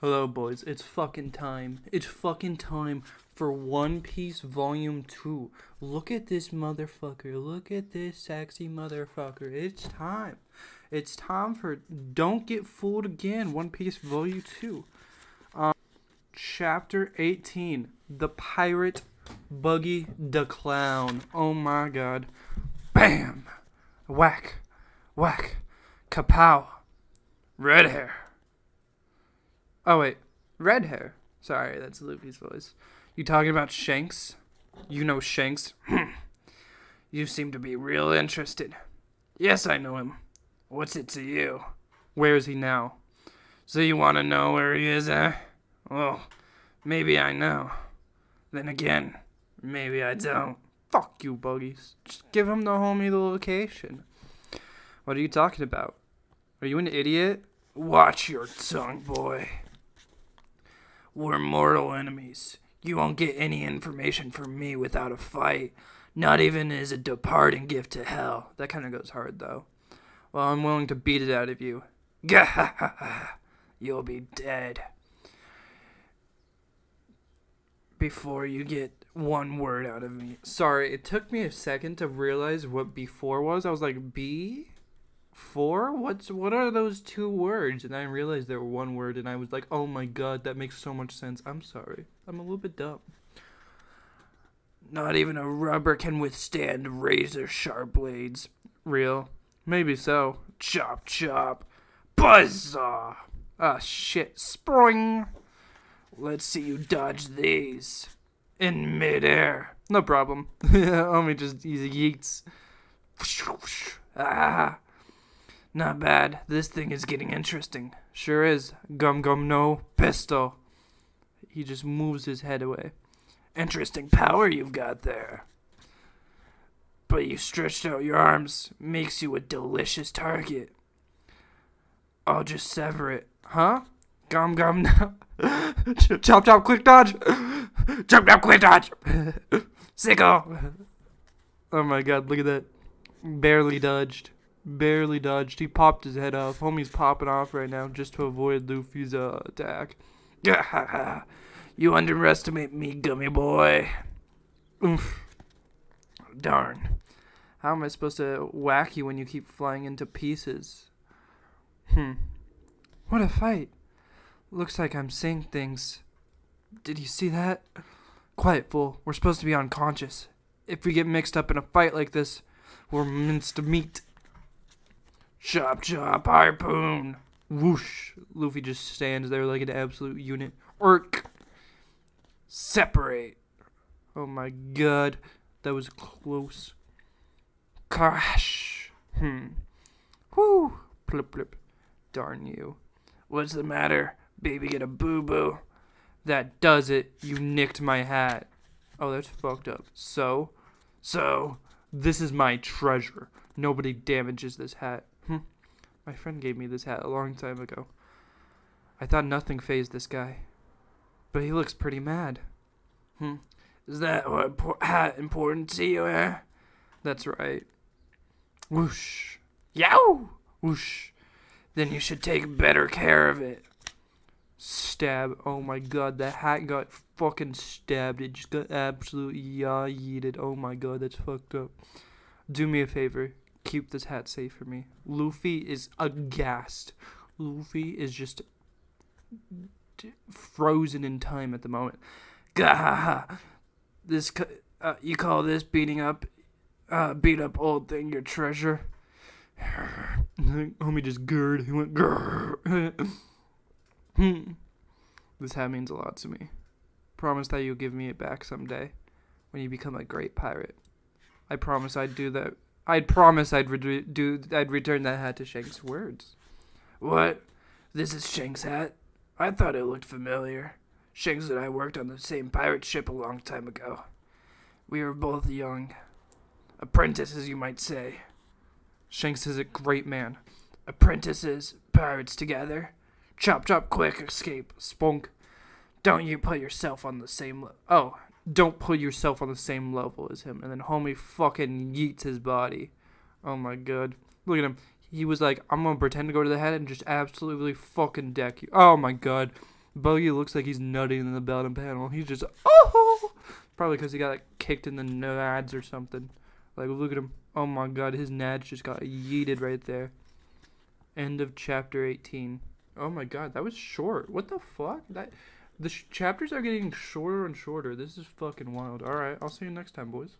Hello, boys. It's fucking time. It's fucking time for One Piece Volume 2. Look at this motherfucker. Look at this sexy motherfucker. It's time. It's time for Don't Get Fooled Again, One Piece Volume 2. Um, chapter 18 The Pirate Buggy the Clown. Oh my god. Bam! Whack! Whack! Kapow! Red hair. Oh wait, red hair. Sorry, that's Luffy's voice. You talking about Shanks? You know Shanks? you seem to be real interested. Yes, I know him. What's it to you? Where is he now? So you want to know where he is, eh? Well, maybe I know. Then again, maybe I don't. Fuck you, buggies. Just give him the homie the location. What are you talking about? Are you an idiot? Watch your tongue, boy. We're mortal enemies. You won't get any information from me without a fight. Not even as a departing gift to hell. That kind of goes hard, though. Well, I'm willing to beat it out of you. You'll be dead. Before you get one word out of me. Sorry, it took me a second to realize what before was. I was like, B? Four? What's what are those two words? And I realized they were one word, and I was like, oh my god, that makes so much sense. I'm sorry. I'm a little bit dumb. Not even a rubber can withstand razor sharp blades. Real? Maybe so. Chop chop. Buzzsaw. Ah shit. Spring. Let's see you dodge these. In midair. No problem. Homie just easy yeets. Ah. Not bad. This thing is getting interesting. Sure is. Gum gum no pistol. He just moves his head away. Interesting power you've got there. But you stretched out your arms makes you a delicious target. I'll just sever it. Huh? Gum gum no. chop chop quick dodge. chop chop quick dodge. Sicko. Oh my god, look at that. Barely dodged. Barely dodged. He popped his head off. Homie's popping off right now just to avoid Luffy's uh, attack. you underestimate me, gummy boy. Oof. Darn. How am I supposed to whack you when you keep flying into pieces? Hmm. What a fight. Looks like I'm seeing things. Did you see that? Quiet, fool. We're supposed to be unconscious. If we get mixed up in a fight like this, we're minced meat. Chop chop harpoon. Whoosh. Luffy just stands there like an absolute unit. Ork. Separate. Oh my god. That was close. Crash. Hmm. Whoo. Plip plip. Darn you. What's the matter? Baby get a boo boo. That does it. You nicked my hat. Oh, that's fucked up. So? So? This is my treasure. Nobody damages this hat. My friend gave me this hat a long time ago. I thought nothing phased this guy. But he looks pretty mad. Hmm. Is that what hat important to you, eh? That's right. Whoosh. Yow! Whoosh. Then you should take better care of it. Stab. Oh my god, that hat got fucking stabbed. It just got absolutely yeeted. Oh my god, that's fucked up. Do me a favor keep this hat safe for me. Luffy is aghast. Luffy is just frozen in time at the moment. Gah! This uh, you call this beating up, uh, beat up old thing your treasure? Homie just gird. He went grrr. this hat means a lot to me. Promise that you'll give me it back someday, when you become a great pirate. I promise I'd do that I'd promise I'd re- do I'd return that hat to Shanks' words. What? This is Shanks' hat? I thought it looked familiar. Shanks and I worked on the same pirate ship a long time ago. We were both young. Apprentices, you might say. Shanks is a great man. Apprentices, pirates together. Chop chop quick, escape, spunk. Don't you put yourself on the same le- Oh, don't put yourself on the same level as him. And then homie fucking yeets his body. Oh my god. Look at him. He was like, I'm gonna pretend to go to the head and just absolutely fucking deck you. Oh my god. Buggy looks like he's nutting in the bottom panel. He's just oh, probably because he got like kicked in the nads or something. Like look at him. Oh my god, his nads just got yeeted right there. End of chapter 18. Oh my god, that was short. What the fuck? That the chapters are getting shorter and shorter. This is fucking wild. All right, I'll see you next time, boys.